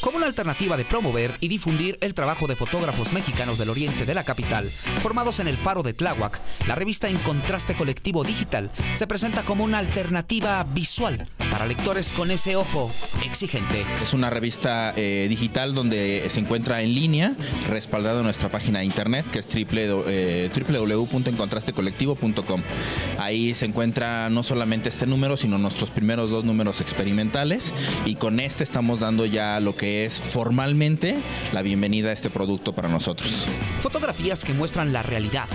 Como una alternativa de promover y difundir el trabajo de fotógrafos mexicanos del oriente de la capital, formados en el Faro de Tláhuac, la revista En Contraste Colectivo Digital se presenta como una alternativa visual para lectores con ese ojo exigente. Es una revista eh, digital donde se encuentra en línea, respaldada en nuestra página de internet, que es eh, www.encontrastecolectivo.com. Ahí se encuentra no solamente este número, sino nuestros primeros dos números experimentales y con este estamos dando ya lo que es formalmente la bienvenida a este producto para nosotros. Fotografías que muestran la realidad,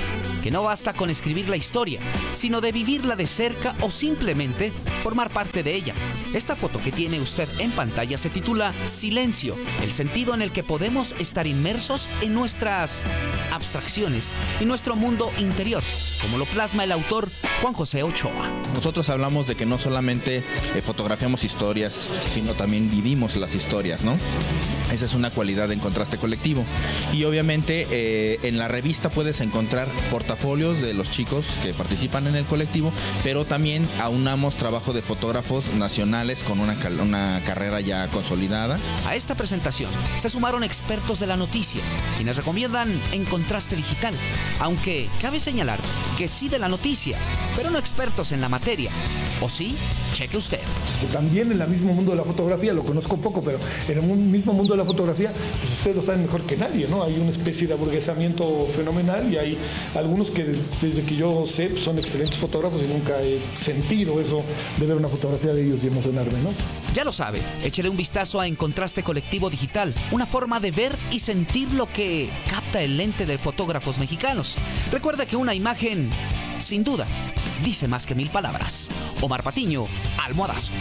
que no basta con escribir la historia, sino de vivirla de cerca o simplemente formar parte de ella. Esta foto que tiene usted en pantalla se titula Silencio, el sentido en el que podemos estar inmersos en nuestras abstracciones y nuestro mundo interior, como lo plasma el autor Juan José Ochoa. Nosotros hablamos de que no solamente eh, fotografiamos historias, sino también vivimos las historias, ¿no? Esa es una cualidad en contraste colectivo. Y obviamente eh, en la revista puedes encontrar portafolios de los chicos que participan en el colectivo, pero también aunamos trabajo de fotógrafos nacionales con una, una carrera ya consolidada. A esta presentación se sumaron expertos de la noticia, quienes recomiendan en contraste digital, aunque cabe señalar que sí de la noticia, pero no expertos en la materia. ¿O sí? Cheque usted. También en el mismo mundo de la fotografía, lo conozco poco, pero en el mismo mundo de la fotografía, pues ustedes lo saben mejor que nadie, ¿no? Hay una especie de aburguesamiento fenomenal y hay algunos que desde que yo sé son excelentes fotógrafos y nunca he sentido eso de ver una fotografía de ellos y emocionarme, ¿no? Ya lo sabe, échele un vistazo a En Contraste Colectivo Digital, una forma de ver y sentir lo que capta el lente de fotógrafos mexicanos. Recuerda que una imagen, sin duda, dice más que mil palabras. Omar Patiño, almohadazo.